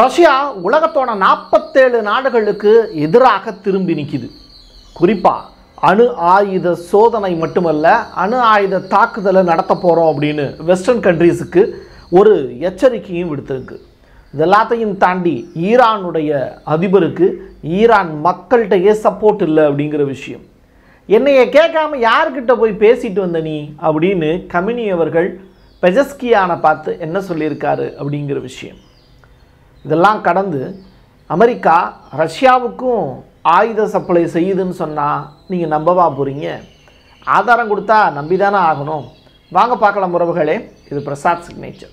Russia உலகத்தோட நாற்பத்தேழு நாடுகளுக்கு எதிராக திரும்பி நிற்கிது குறிப்பாக அணு ஆயுத சோதனை மட்டுமல்ல அணு ஆயுத தாக்குதலை நடத்த போகிறோம் அப்படின்னு வெஸ்டர்ன் கண்ட்ரீஸுக்கு ஒரு எச்சரிக்கையும் விடுத்திருக்கு. இது எல்லாத்தையும் தாண்டி ஈரானுடைய அதிபருக்கு ஈரான் மக்கள்கிட்டயே சப்போர்ட் இல்லை அப்படிங்கிற விஷயம். என்னைய கேட்காம யார்கிட்ட போய் பேசிட்டு வந்த நீ அப்படின்னு கமினி அவர்கள் பெஜஸ்கியான பார்த்து என்ன சொல்லியிருக்காரு அப்படிங்கிற விஷயம். இதெல்லாம் கடந்து அமெரிக்கா ரஷ்யாவுக்கும் ஆயுத சப்ளை செய்யுதுன்னு சொன்னால் நீங்கள் நம்பவா போகிறீங்க ஆதாரம் கொடுத்தா நம்பி தானே ஆகணும். வாங்க பார்க்கலாம் உறவுகளே இது பிரசாத் சிக்னேச்சர்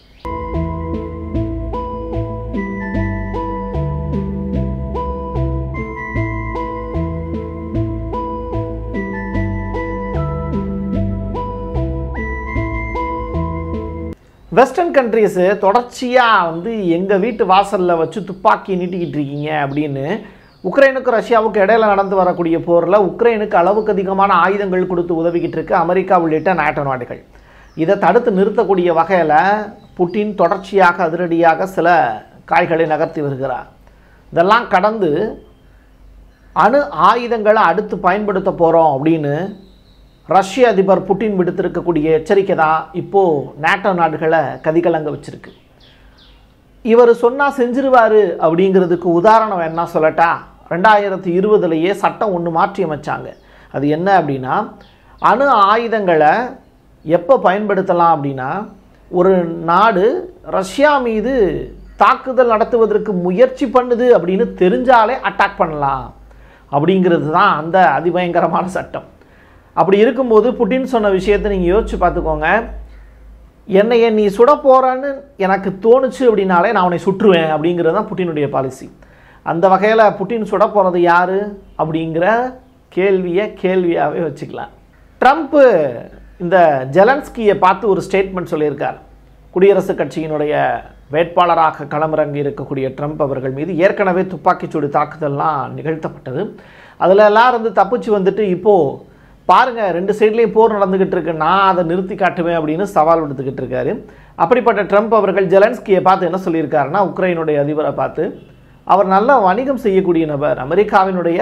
வெஸ்டர்ன் கண்ட்ரீஸு தொடர்ச்சியாக வந்து எங்கள் வீட்டு வாசலில் வச்சு துப்பாக்கி நீட்டிக்கிட்டு இருக்கீங்க அப்படின்னு உக்ரைனுக்கும் ரஷ்யாவுக்கு இடையில நடந்து வரக்கூடிய போரில் உக்ரைனுக்கு அளவுக்கு அதிகமான ஆயுதங்கள் கொடுத்து உதவிக்கிட்டு இருக்கு அமெரிக்கா உள்ளிட்ட நாட்டோ நாடுகள். இதை தடுத்து நிறுத்தக்கூடிய வகையில் புட்டின் தொடர்ச்சியாக அதிரடியாக சில காய்களை நகர்த்தி வருகிறார். இதெல்லாம் கடந்து அணு ஆயுதங்களை அடுத்து பயன்படுத்த போகிறோம் அப்படின்னு ரஷ்ய அதிபர் புட்டின் விடுத்திருக்கக்கூடிய எச்சரிக்கை தான் இப்போது நேட்டோ நாடுகளை கதிகலங்க வச்சுருக்கு. இவர் சொன்னால் செஞ்சிருவார் அப்படிங்கிறதுக்கு உதாரணம் என்ன சொல்லட்டா? ரெண்டாயிரத்தி இருபதுலையே சட்டம் ஒன்று மாற்றி அமைச்சாங்க. அது என்ன அப்படின்னா அணு ஆயுதங்களை எப்போ பயன்படுத்தலாம் அப்படின்னா ஒரு நாடு ரஷ்யா மீது தாக்குதல் நடத்துவதற்கு முயற்சி பண்ணுது அப்படின்னு தெரிஞ்சாலே அட்டாக் பண்ணலாம் அப்படிங்கிறது தான் அந்த அதிபயங்கரமான சட்டம். அப்படி இருக்கும்போது புட்டின் சொன்ன விஷயத்தை நீங்கள் யோசிச்சு பார்த்துக்கோங்க. என்னைய நீ சுட போகிறான்னு எனக்கு தோணுச்சு அப்படின்னாலே நான் உன்னை சுற்றுவேன் அப்படிங்கிறது தான் புட்டினுடைய பாலிசி அந்த வகையில் புட்டின் சுட போகிறது யார்? அப்படிங்கிற கேள்வியை கேள்வியாகவே வச்சுக்கலாம். ட்ரம்ப்பு இந்த ஜெலன்ஸ்கியை பார்த்து ஒரு ஸ்டேட்மெண்ட் சொல்லியிருக்கார். குடியரசுக் கட்சியினுடைய வேட்பாளராக களமிறங்கி இருக்கக்கூடிய ட்ரம்ப் அவர்கள் மீது ஏற்கனவே துப்பாக்கிச்சூடு தாக்குதல்லாம் நிகழ்த்தப்பட்டது. அதில் எல்லாம் இருந்து தப்பிச்சு வந்துட்டு இப்போது பாருங்கள் ரெண்டு சைட்லேயும் போர் நடந்துக்கிட்டு இருக்கு. நான் அதை நிறுத்தி காட்டுவேன் அப்படின்னு சவால் விடுத்துக்கிட்டு இருக்காரு. அப்படிப்பட்ட ட்ரம்ப் அவர்கள் ஜெலன்ஸ்கியை பார்த்து என்ன சொல்லியிருக்காருன்னா உக்ரைனுடைய அதிபரை பார்த்து அவர் நல்லா வணிகம் செய்யக்கூடிய நபர். அமெரிக்காவினுடைய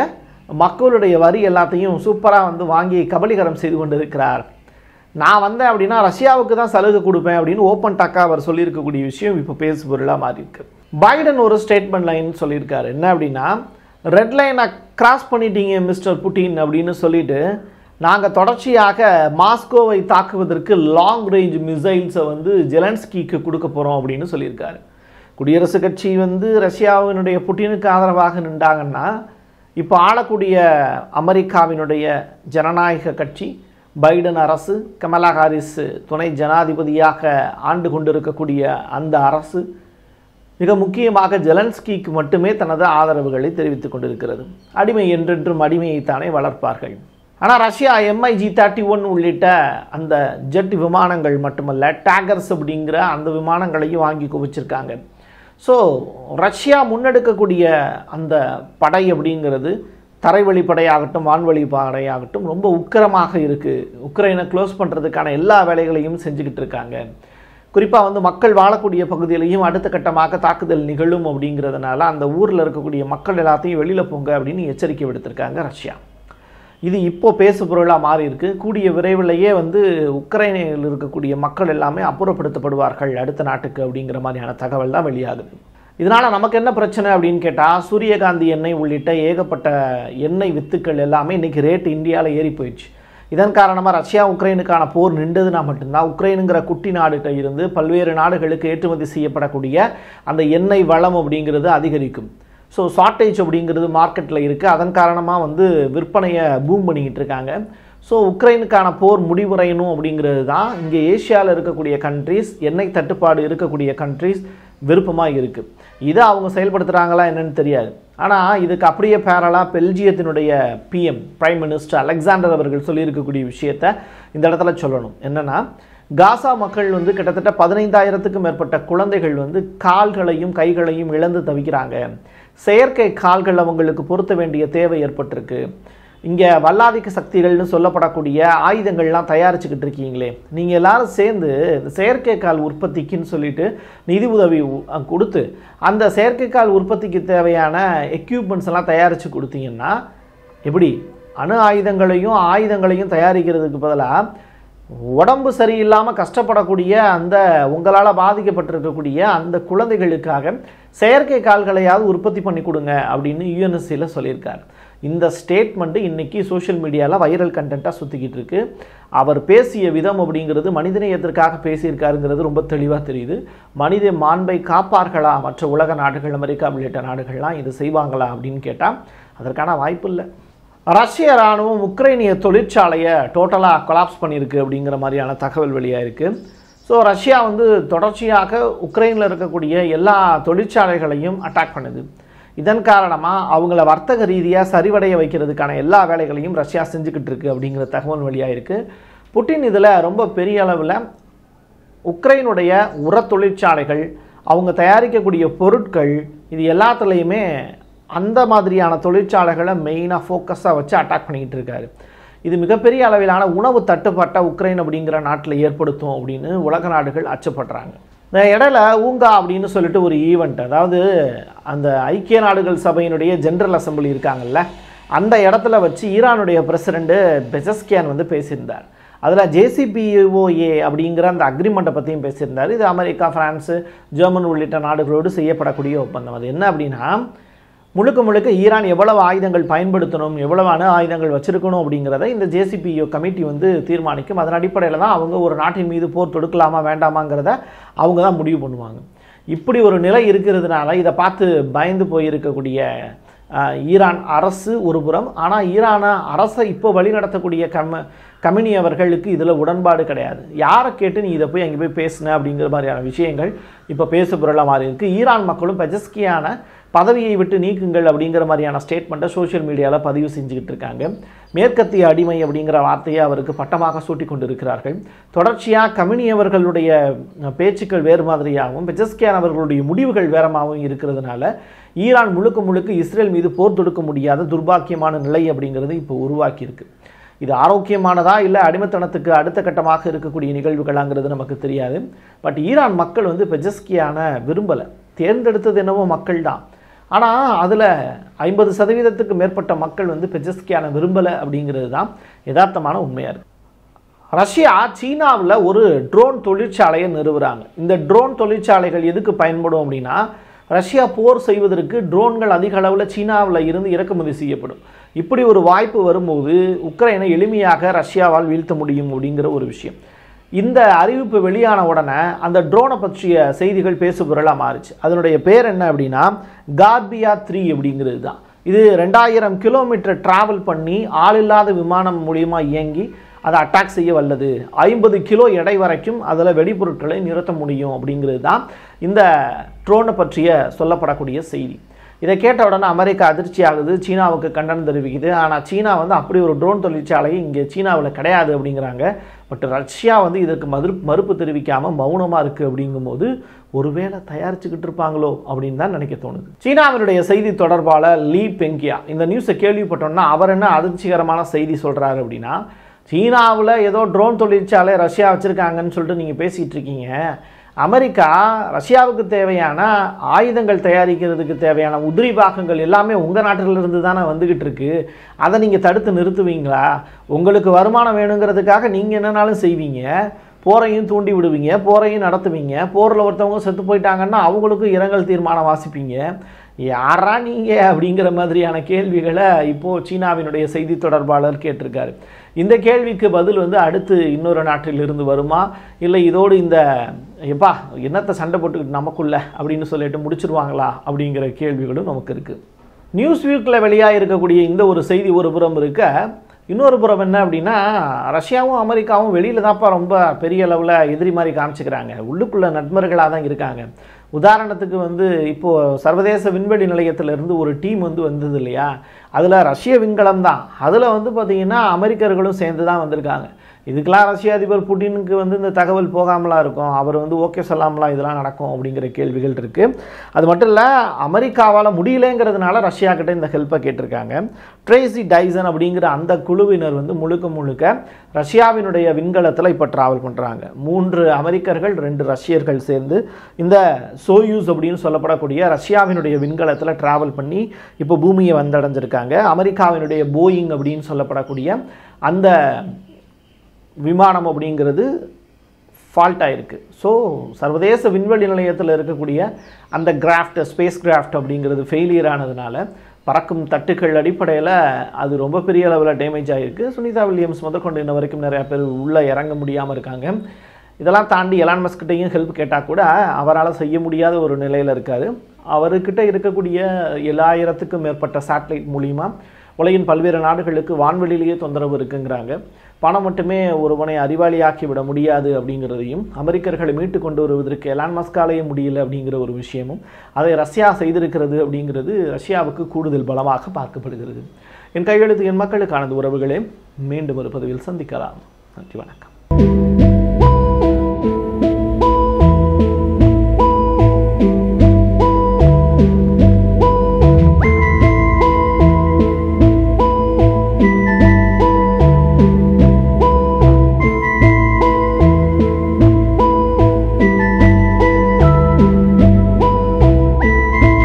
மக்களுடைய வரி எல்லாத்தையும் சூப்பராக வந்து வாங்கி கபலீகரம் செய்து கொண்டிருக்கிறார். நான் வந்தேன் அப்படின்னா ரஷ்யாவுக்கு தான் சலுகை கொடுப்பேன் அப்படின்னு ஓப்பன் டாக்காக அவர் சொல்லியிருக்கக்கூடிய விஷயம் இப்போ பேசு பொருளாக மாறி இருக்கு பைடன் ஒரு ஸ்டேட்மெண்ட் லைன் சொல்லியிருக்காரு. என்ன அப்படின்னா ரெட் லைனை கிராஸ் பண்ணிட்டீங்க மிஸ்டர் புட்டின் அப்படின்னு சொல்லிட்டு நாங்கள் தொடர்ச்சியாக மாஸ்கோவை தாக்குவதற்கு லாங் ரேஞ்ச் மிசைல்ஸை வந்து ஜெலன்ஸ்கிக்கு கொடுக்க போகிறோம் அப்படின்னு சொல்லியிருக்காரு. குடியரசுக் கட்சி வந்து ரஷ்யாவினுடைய புட்டினுக்கு ஆதரவாக நின்றாங்கன்னா இப்போ ஆளக்கூடிய அமெரிக்காவினுடைய ஜனநாயக கட்சி பைடன் அரசு கமலா ஹாரிஸ் துணை ஜனாதிபதியாக ஆண்டு கொண்டிருக்கக்கூடிய அந்த அரசு மிக முக்கியமாக ஜெலன்ஸ்கிக்கு மட்டுமே தனது ஆதரவுகளை தெரிவித்துக் கொண்டிருக்கிறது. அடிமை என்றென்றும் அடிமையைத்தானே வளர்ப்பார்கள். ஆனால் ரஷ்யா எம்ஐஜி தேர்ட்டி ஒன் உள்ளிட்ட அந்த ஜெட் விமானங்கள் மட்டுமல்ல டேகர்ஸ் அப்படிங்கிற அந்த விமானங்களையும் வாங்கி குவிச்சிருக்காங்க. ஸோ ரஷ்யா முன்னெடுக்கக்கூடிய அந்த படை அப்படிங்கிறது தரைவழி படையாகட்டும் வான்வழி படையாகட்டும் ரொம்ப உக்கிரமாக இருக்குது உக்ரைனை க்ளோஸ் பண்ணுறதுக்கான எல்லா வேலைகளையும் செஞ்சுக்கிட்டு இருக்காங்க. குறிப்பாக வந்து மக்கள் வாழக்கூடிய பகுதியிலையும் அடுத்த கட்டமாக தாக்குதல் நிகழும் அப்படிங்கிறதுனால அந்த ஊரில் இருக்கக்கூடிய மக்கள் எல்லாத்தையும் வெளியில் போங்க அப்படின்னு எச்சரிக்கை விடுத்திருக்காங்க ரஷ்யா. இது இப்போ பேசு பொருளாக மாறி இருக்கு. கூடிய விரைவிலேயே வந்து உக்ரைனில் இருக்கக்கூடிய மக்கள் எல்லாமே அப்புறப்படுத்தப்படுவார்கள் அடுத்த நாட்டுக்கு அப்படிங்கிற மாதிரியான தகவல் தான் வெளியாகுது. இதனால் நமக்கு என்ன பிரச்சனை அப்படின்னு கேட்டால் சூரியகாந்தி எண்ணெய் உள்ளிட்ட ஏகப்பட்ட எண்ணெய் வித்துக்கள் எல்லாமே இன்றைக்கி ரேட் இந்தியாவில் ஏறி போயிடுச்சு. இதன் காரணமாக ரஷ்யா உக்ரைனுக்கான போர் நின்றதுனா மட்டும்தான் உக்ரைனுங்கிற குட்டி நாடுகிட்ட இருந்து பல்வேறு நாடுகளுக்கு ஏற்றுமதி செய்யப்படக்கூடிய அந்த எண்ணெய் வளம் அப்படிங்கிறது அதிகரிக்கும். ஸோ ஷார்ட்டேஜ் அப்படிங்கிறது மார்க்கெட்டில் இருக்குது அதன் காரணமாக வந்து விற்பனையை பூம் பண்ணிக்கிட்டு இருக்காங்க. ஸோ உக்ரைனுக்கான போர் முடிவடையணும் அப்படிங்கிறது தான் இங்கே ஏஷியாவில் இருக்கக்கூடிய கண்ட்ரீஸ் எண்ணெய் தட்டுப்பாடு இருக்கக்கூடிய கண்ட்ரீஸ் விருப்பமாக இருக்குது இதை அவங்க செயல்படுத்துகிறாங்களா என்னன்னு தெரியாது. ஆனால் இதுக்கு அப்படியே பேரலாக பெல்ஜியத்தினுடைய பிஎம் பிரைம் மினிஸ்டர் அலெக்சாண்டர் அவர்கள் சொல்லியிருக்கக்கூடிய விஷயத்த இந்த இடத்துல சொல்லணும். என்னென்னா காசா மக்கள் வந்து கிட்டத்தட்ட பதினைந்தாயிரத்துக்கும் மேற்பட்ட குழந்தைகள் வந்து கால்களையும் கைகளையும் இழந்து தவிக்கிறாங்க. செயற்கை கால்கள் அவங்களுக்கு பொருத்த வேண்டிய தேவை ஏற்பட்டிருக்கு. இங்கே வல்லாதிக்க சக்திகள்னு சொல்லப்படக்கூடிய ஆயுதங்கள்லாம் தயாரிச்சுக்கிட்டு இருக்கீங்களே. நீங்கள் எல்லாரும் சேர்ந்து இந்த செயற்கைக்கால் உற்பத்திக்குன்னு சொல்லிட்டு நிதி உதவி கொடுத்து அந்த செயற்கைக்கால் உற்பத்திக்கு தேவையான எக்யூப்மெண்ட்ஸ் எல்லாம் தயாரித்து கொடுத்தீங்கன்னா எப்படி? அணு ஆயுதங்களையும் ஆயுதங்களையும் தயாரிக்கிறதுக்கு பதிலாக உடம்பு சரியில்லாமல் கஷ்டப்படக்கூடிய அந்த உங்களால் பாதிக்கப்பட்டிருக்கக்கூடிய அந்த குழந்தைகளுக்காக செயற்கை கால்களையாவது உற்பத்தி பண்ணி கொடுங்க அப்படின்னு யூஎன்எஸ்சியில் சொல்லியிருக்கார். இந்த ஸ்டேட்மெண்ட்டு இன்றைக்கி சோஷியல் மீடியாவில் வைரல் கண்டென்ட்டாக சுற்றிக்கிட்டு இருக்கு. அவர் பேசிய விதம் அப்படிங்கிறது மனிதநேயத்திற்காக பேசியிருக்காருங்கிறது ரொம்ப தெளிவாக தெரியுது. மனித மாண்பை காப்பார்களா? மற்ற உலக நாடுகள் அமெரிக்கா உள்ளிட்ட நாடுகள்லாம் இது செய்வாங்களா அப்படின்னு கேட்டால் அதற்கான வாய்ப்பு இல்லை. ரஷ்ய இராணுவம் உக்ரைனிய தொழிற்சாலையை டோட்டலாக கொலாப்ஸ் பண்ணியிருக்கு அப்படிங்கிற மாதிரியான தகவல் வெளியாயிருக்கு. ஸோ ரஷ்யா வந்து தொடர்ச்சியாக உக்ரைனில் இருக்கக்கூடிய எல்லா தொழிற்சாலைகளையும் அட்டாக் பண்ணுது. இதன் காரணமாக அவங்கள வர்த்தக ரீதியாக சரிவடைய வைக்கிறதுக்கான எல்லா வேலைகளையும் ரஷ்யா செஞ்சுக்கிட்டு இருக்கு அப்படிங்கிற தகவல் இருக்குது புட்டின் இதில் ரொம்ப பெரிய அளவில் உக்ரைனுடைய உர தொழிற்சாலைகள் அவங்க தயாரிக்கக்கூடிய பொருட்கள் இது எல்லாத்துலேயுமே அந்த மாதிரியான தொழிற்சாலைகளை மெயினாக ஃபோக்கஸாக வச்சு அட்டாக் பண்ணிக்கிட்டு இருக்காரு. இது மிகப்பெரிய அளவிலான உணவு தட்டுப்பாட்டை உக்ரைன் அப்படிங்கிற நாட்டில் ஏற்படுத்தும் அப்படின்னு உலக நாடுகள் அச்சப்படுறாங்க. இந்த இடையில ஊங்கா அப்படின்னு சொல்லிட்டு ஒரு ஈவெண்ட் அதாவது அந்த ஐக்கிய நாடுகள் சபையினுடைய ஜென்ரல் அசெம்பிளி இருக்காங்கல்ல அந்த இடத்துல வச்சு ஈரானுடைய பிரசிடெண்ட்டு பெசஸ்கியான் வந்து பேசியிருந்தார். அதில் ஜேசிபிஓஏ அப்படிங்கிற அந்த அக்ரிமெண்ட்டை பற்றியும் பேசியிருந்தார். இது அமெரிக்கா ஃப்ரான்ஸு ஜெர்மன் உள்ளிட்ட நாடுகளோடு செய்யப்படக்கூடிய ஒப்பந்தம். அது என்ன அப்படின்னா முழுக்க முழுக்க ஈரான் எவ்வளவு ஆயுதங்கள் பயன்படுத்தணும் எவ்வளவு அணு ஆயுதங்கள் வச்சிருக்கணும் அப்படிங்கிறத இந்த ஜேசிபிஓ கமிட்டி வந்து தீர்மானிக்கும். அதன் அடிப்படையில் தான் அவங்க ஒரு நாட்டின் மீது போர் தொடுக்கலாமா வேண்டாமாங்கிறத அவங்க தான் முடிவு பண்ணுவாங்க. இப்படி ஒரு நிலை இருக்கிறதுனால இதை பார்த்து பயந்து போயிருக்கக்கூடிய ஈரான் அரசு ஒரு புறம். ஆனால் ஈரான அரசை இப்போ வழிநடத்தக்கூடிய கம கமினி அவர்களுக்கு இதில் உடன்பாடு கிடையாது. யாரை கேட்டு நீ இதை போய் அங்கே போய் பேசுன அப்படிங்கிற மாதிரியான விஷயங்கள் இப்போ பேசு பொருளாக மாறி இருக்குது ஈரான் மக்களும் பெஜஸ்கியான பதவியை விட்டு நீக்குங்கள் அப்படிங்கிற மாதிரியான ஸ்டேட்மெண்ட்டை சோஷியல் மீடியாவில் பதிவு செஞ்சுக்கிட்டு இருக்காங்க. மேற்கத்திய அடிமை அப்படிங்கிற வார்த்தையை அவருக்கு பட்டமாக சூட்டி கொண்டிருக்கிறார்கள். தொடர்ச்சியாக கமினி அவர்களுடைய பேச்சுக்கள் வேறு மாதிரியாகவும் பெஜஸ்கியான் அவர்களுடைய முடிவுகள் வேறமாகவும் இருக்கிறதுனால ஈரான் முழுக்க முழுக்க இஸ்ரேல் மீது போர் தொடுக்க முடியாத துர்பாக்கியமான நிலை அப்படிங்கிறது இப்போ உருவாக்கியிருக்கு. இது ஆரோக்கியமானதா இல்லை அடிமைத்தனத்துக்கு அடுத்த கட்டமாக இருக்கக்கூடிய நிகழ்வுகளாங்கிறது நமக்கு தெரியாது. பட் ஈரான் மக்கள் வந்து பெஜஸ்கியான விரும்பலை. தேர்ந்தெடுத்தது என்னவோ மக்கள் தான் ஆனால் அதில் ஐம்பது சதவீதத்துக்கு மேற்பட்ட மக்கள் வந்து பெஜஸ்கியான விரும்பலை அப்படிங்கிறது தான் யதார்த்தமான உண்மையாக இருக்குது ரஷ்யா சீனாவில் ஒரு ட்ரோன் தொழிற்சாலையை நிறுவுறாங்க. இந்த ட்ரோன் தொழிற்சாலைகள் எதுக்கு பயன்படும் அப்படின்னா ரஷ்யா போர் செய்வதற்கு ட்ரோன்கள் அதிக அளவில் சீனாவில் இருந்து இறக்குமதி செய்யப்படும். இப்படி ஒரு வாய்ப்பு வரும்போது உக்ரைனை எளிமையாக ரஷ்யாவால் வீழ்த்த முடியும் அப்படிங்கிற ஒரு விஷயம். இந்த அறிவிப்பு வெளியான உடனே அந்த ட்ரோனை பற்றிய செய்திகள் பேசுபொருளாக மாறுச்சு. அதனுடைய பேர் என்ன அப்படின்னா கார்பியா த்ரீ அப்படிங்கிறது தான். இது ரெண்டாயிரம் கிலோமீட்டர் டிராவல் பண்ணி ஆள் இல்லாத விமானம் மூலியமாக இயங்கி அதை அட்டாக் செய்ய வல்லது. ஐம்பது கிலோ எடை வரைக்கும் அதில் வெடிபொருட்களை நிறுத்த முடியும் அப்படிங்கிறது தான் இந்த ட்ரோனை பற்றிய சொல்லப்படக்கூடிய செய்தி. இதை கேட்ட உடனே அமெரிக்கா அதிர்ச்சி ஆகுது சீனாவுக்கு கண்டனம் தெரிவிக்குது. ஆனால் சீனா வந்து அப்படி ஒரு ட்ரோன் தொழிற்சாலை இங்கே சீனாவில் கிடையாது அப்படிங்கிறாங்க. பட் ரஷ்யா வந்து இதற்கு மறு மறுப்பு தெரிவிக்காமல் மௌனமாக இருக்குது அப்படிங்கும்போது ஒருவேளை தயாரிச்சுக்கிட்டு இருப்பாங்களோ அப்படின்னு தான் நினைக்க தோணுது. சீனாவினுடைய செய்தி தொடர்பாளர் லீ பெங்கியா இந்த நியூஸை கேள்விப்பட்டோம்னா அவர் என்ன அதிர்ச்சிகரமான செய்தி சொல்கிறாரு அப்படின்னா சீனாவில் ஏதோ ட்ரோன் தொழிற்சாலை ரஷ்யா வச்சுருக்காங்கன்னு சொல்லிட்டு நீங்கள் பேசிகிட்டு இருக்கீங்க. அமெரிக்கா ரஷ்யாவுக்கு தேவையான ஆயுதங்கள் தயாரிக்கிறதுக்கு தேவையான உதிரி பாகங்கள் எல்லாமே உங்கள் நாட்டிலிருந்து தானே வந்துக்கிட்டு இருக்கு. அதை நீங்கள் தடுத்து நிறுத்துவீங்களா? உங்களுக்கு வருமானம் வேணுங்கிறதுக்காக நீங்கள் என்னனாலும் செய்வீங்க. போரையும் தூண்டி விடுவீங்க போரையும் நடத்துவீங்க. போரில் ஒருத்தவங்க செத்து போயிட்டாங்கன்னா அவங்களுக்கும் இரங்கல் தீர்மானம் வாசிப்பீங்க. யாரா நீங்கள் அப்படிங்கிற மாதிரியான கேள்விகளை இப்போது சீனாவினுடைய செய்தி தொடர்பாளர் கேட்டிருக்காரு. இந்த கேள்விக்கு பதில் வந்து அடுத்து இன்னொரு நாட்டிலிருந்து வருமா? இல்லை இதோடு இந்த எப்பா என்னத்தை சண்டை போட்டுக்கிட்டு நமக்குள்ள அப்படின்னு சொல்லிட்டு முடிச்சிருவாங்களா அப்படிங்கிற கேள்விகளும் நமக்கு இருக்குது நியூஸ் வீக்கில் வெளியாக இருக்கக்கூடிய இந்த ஒரு செய்தி ஒரு புறம் இருக்க இன்னொரு புறம் என்ன அப்படின்னா ரஷ்யாவும் அமெரிக்காவும் வெளியில் தான்ப்பா ரொம்ப பெரிய அளவில் எதிரி மாதிரி காமிச்சுக்கிறாங்க. உள்ளுக்குள்ளே நண்பர்களாக தான் இருக்காங்க. உதாரணத்துக்கு வந்து இப்போது சர்வதேச விண்வெளி நிலையத்திலிருந்து ஒரு டீம் வந்து வந்தது இல்லையா? அதில் ரஷ்ய விண்கலம் தான். அதில் வந்து பார்த்திங்கன்னா அமெரிக்கர்களும் சேர்ந்து தான் வந்திருக்காங்க. இதுக்கெலாம் ரஷ்ய அதிபர் புட்டினுக்கு வந்து இந்த தகவல் போகாமலாம் இருக்கும். அவர் வந்து ஓகே சொல்லாமலாம் இதெல்லாம் நடக்கும் அப்படிங்கிற கேள்விகள் இருக்குது அது மட்டும் இல்லை அமெரிக்காவால் முடியலைங்கிறதுனால ரஷ்யா கிட்டே இந்த ஹெல்ப்பை கேட்டிருக்காங்க. ட்ரேசி டைசன் அப்படிங்கிற அந்த குழுவினர் வந்து முழுக்க முழுக்க ரஷ்யாவினுடைய விண்கலத்தில் இப்போ ட்ராவல் பண்ணுறாங்க மூன்று அமெரிக்கர்கள் ரெண்டு ரஷ்யர்கள் சேர்ந்து இந்த சோயூஸ் அப்படின்னு சொல்லப்படக்கூடிய ரஷ்யாவினுடைய விண்கலத்தில் ட்ராவல் பண்ணி இப்போ பூமியை வந்தடைஞ்சிருக்காங்க. அமெரிக்காவினுடைய போயிங் அப்படின்னு சொல்லப்படக்கூடிய அந்த விமானம் அப்படிங்கிறது ஃபால்ட்டாகிருக்கு ஸோ சர்வதேச விண்வெளி நிலையத்தில் இருக்கக்கூடிய அந்த கிராஃப்ட் ஸ்பேஸ் கிராஃப்ட் அப்படிங்கிறது ஃபெயிலியர் ஆனதுனால பறக்கும் தட்டுக்கள் அடிப்படையில் அது ரொம்ப பெரிய அளவில் டேமேஜ் ஆகிருக்கு சுனிதா வில்லியம்ஸ் முதற்கொண்டு இன்ன வரைக்கும் நிறையா பேர் உள்ளே இறங்க முடியாமல் இருக்காங்க. இதெல்லாம் தாண்டி எலான் மஸ்கிட்டையும் ஹெல்ப் கேட்டால் கூட அவரால் செய்ய முடியாத ஒரு நிலையில் இருக்கார். அவர்கிட்ட இருக்கக்கூடிய ஏழாயிரத்துக்கும் மேற்பட்ட சேட்டலைட் மூலிமா உலகின் பல்வேறு நாடுகளுக்கு வான்வெளியிலேயே தொந்தரவு இருக்குங்கிறாங்க. பணம் மட்டுமே ஒருவனை அறிவாளியாக்கி விட முடியாது அப்படிங்கிறதையும் அமெரிக்கர்களை மீட்டு கொண்டு வருவதற்கு எலான் மஸ்காலேயே முடியல அப்படிங்கிற ஒரு விஷயமும் அதை ரஷ்யா செய்திருக்கிறது அப்படிங்கிறது ரஷ்யாவுக்கு கூடுதல் பலமாக பார்க்கப்படுகிறது. என் கையெழுத்து என் மக்களுக்கானது உறவுகளே மீண்டும் ஒரு பதிவில் சந்திக்கலாம். நன்றி வணக்கம்.